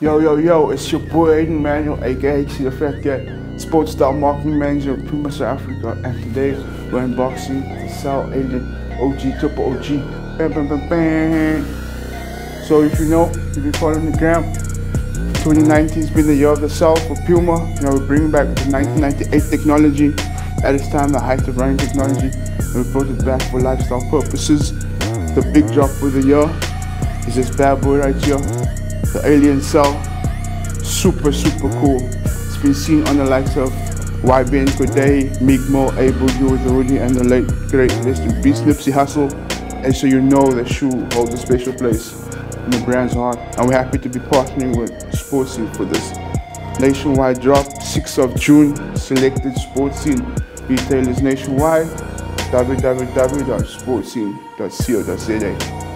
Yo, yo, yo, it's your boy Hayden Manuel, aka HC the Fat Guy, Sports Style Marketing Manager of Puma South Africa, and today we're unboxing the Cell Alien OG Triple OG. Bam, bam, bam, bam. So if you know, if you follow the gram, 2019 has been the year of the Cell for Puma. You know, we're bringing back the 1998 technology. At this time, the height of running technology, and we brought it back for lifestyle purposes. The big drop for the year is this bad boy right here the alien cell. Super, super cool. It's been seen on the likes of YBN Cordae, Meek Mill, Abel Rudy, and the late great Mr. Beast Nipsey Hussle. And so you know that shoe holds a special place in the brand's heart. And we're happy to be partnering with Sportscene for this nationwide drop, 6th of June. Selected Sportscene retailers nationwide. www.sportscene.co.za.